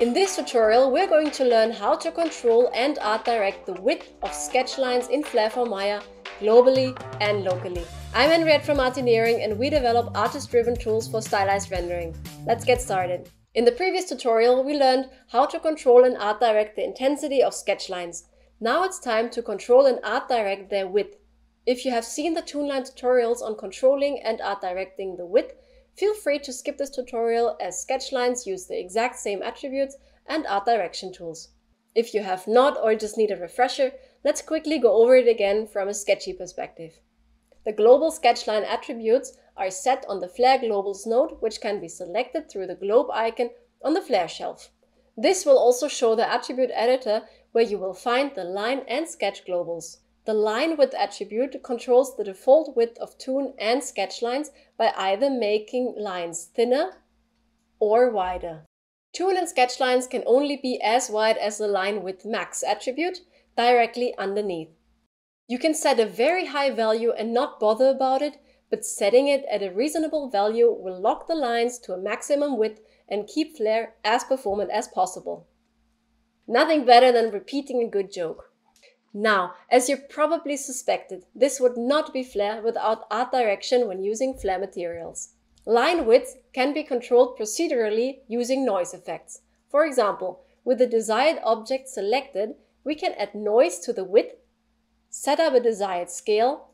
In this tutorial, we're going to learn how to control and art direct the width of sketch lines in Flair for Maya globally and locally. I'm Henriette from Artineering and we develop artist-driven tools for stylized rendering. Let's get started. In the previous tutorial, we learned how to control and art direct the intensity of sketch lines. Now it's time to control and art direct their width. If you have seen the Toonline tutorials on controlling and art directing the width, Feel free to skip this tutorial as sketch lines use the exact same attributes and art direction tools. If you have not or just need a refresher, let's quickly go over it again from a sketchy perspective. The global sketchline attributes are set on the Flair Globals node, which can be selected through the globe icon on the Flair shelf. This will also show the attribute editor where you will find the line and sketch globals. The line width attribute controls the default width of toon and sketch lines by either making lines thinner or wider. Toon and sketch lines can only be as wide as the line width max attribute directly underneath. You can set a very high value and not bother about it, but setting it at a reasonable value will lock the lines to a maximum width and keep Flair as performant as possible. Nothing better than repeating a good joke. Now, as you probably suspected, this would not be Flair without art direction when using Flair materials. Line width can be controlled procedurally using noise effects. For example, with the desired object selected, we can add noise to the width, set up a desired scale,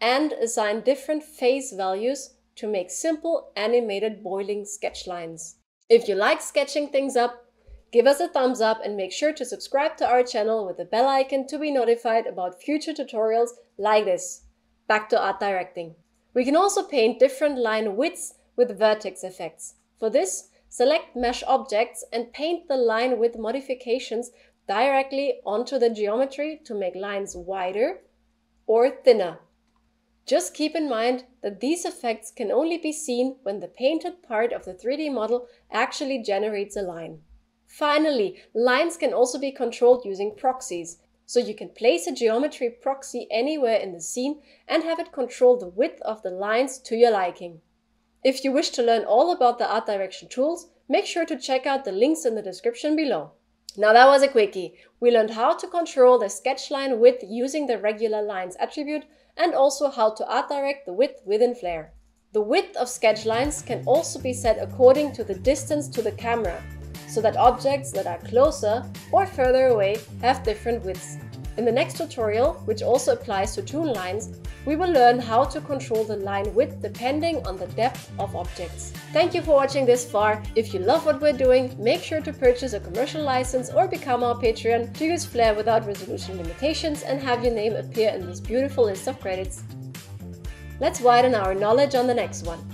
and assign different phase values to make simple animated boiling sketch lines. If you like sketching things up, Give us a thumbs up and make sure to subscribe to our channel with the bell icon to be notified about future tutorials like this. Back to art directing. We can also paint different line widths with vertex effects. For this, select Mesh Objects and paint the line width modifications directly onto the geometry to make lines wider or thinner. Just keep in mind that these effects can only be seen when the painted part of the 3D model actually generates a line. Finally, lines can also be controlled using proxies. So you can place a geometry proxy anywhere in the scene and have it control the width of the lines to your liking. If you wish to learn all about the art direction tools, make sure to check out the links in the description below. Now that was a quickie. We learned how to control the sketch line width using the regular lines attribute and also how to art direct the width within Flair. The width of sketch lines can also be set according to the distance to the camera, so that objects that are closer or further away have different widths. In the next tutorial, which also applies to toon lines, we will learn how to control the line width depending on the depth of objects. Thank you for watching this far. If you love what we're doing, make sure to purchase a commercial license or become our Patreon to use Flair without resolution limitations and have your name appear in this beautiful list of credits. Let's widen our knowledge on the next one.